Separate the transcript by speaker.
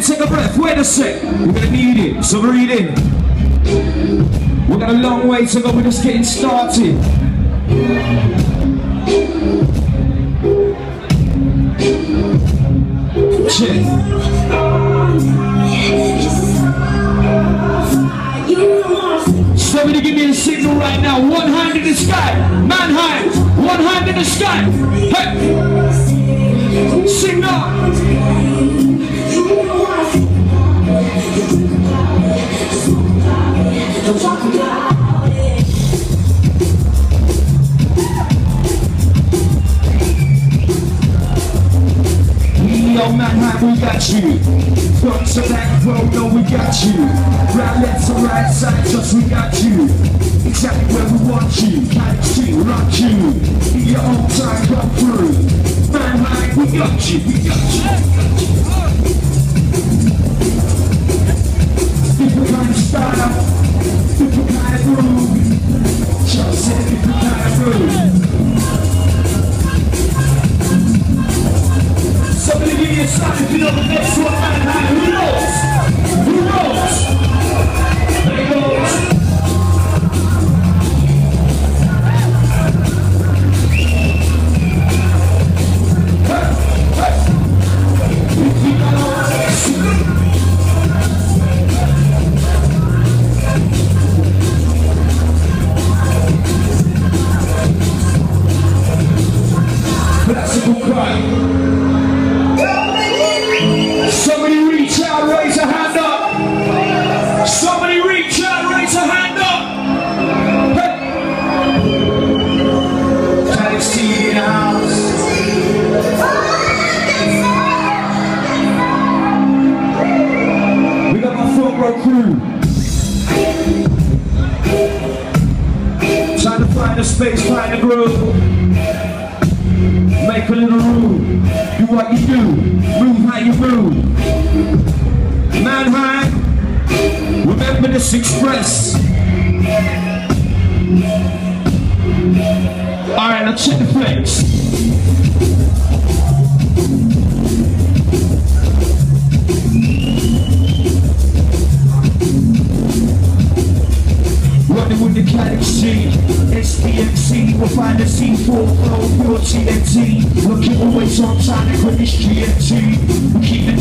Speaker 1: in, take a breath, wait a sec. We're gonna need it, so breathe in. We've got a long way to go, we're just getting started. Check. Somebody give me a signal right now. One hand in the sky. Mannheim. One hand in the sky. Hey. Signal. Yo, man, we got you. Front to back, row, no, we got you. Right, left to right side, just we got you. Exactly where we want you. Kind see, rock you. In your own time, come through. Mannheim, we got you, we got you. Different kind of style, different kind of groove. Just Obrigado, pessoal. Find a space, find a groove. Make a little room. Do what you do. Move how you move. Mannheim. Remember this express. Alright, now check the flex. With the galaxy, SPMC, we'll find a C4 flow, pure TNT. Looking always on time, for this GMT. We keep the